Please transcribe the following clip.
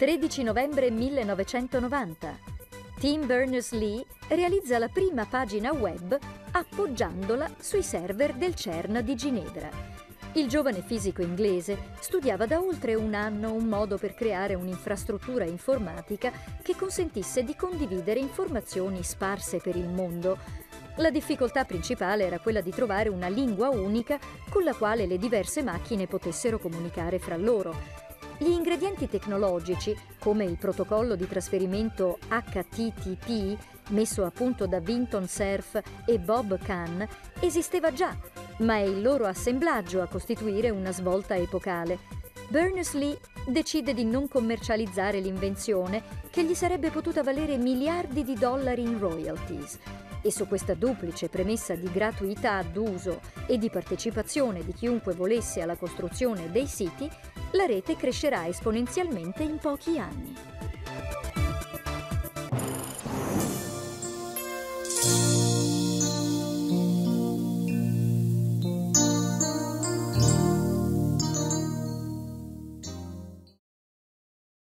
13 novembre 1990. Tim Berners-Lee realizza la prima pagina web appoggiandola sui server del CERN di Ginevra. Il giovane fisico inglese studiava da oltre un anno un modo per creare un'infrastruttura informatica che consentisse di condividere informazioni sparse per il mondo. La difficoltà principale era quella di trovare una lingua unica con la quale le diverse macchine potessero comunicare fra loro. Gli ingredienti tecnologici, come il protocollo di trasferimento HTTP, messo a punto da Vinton Cerf e Bob Kahn, esisteva già ma è il loro assemblaggio a costituire una svolta epocale. Berners-Lee decide di non commercializzare l'invenzione che gli sarebbe potuta valere miliardi di dollari in royalties. E su questa duplice premessa di gratuità d'uso e di partecipazione di chiunque volesse alla costruzione dei siti, la rete crescerà esponenzialmente in pochi anni.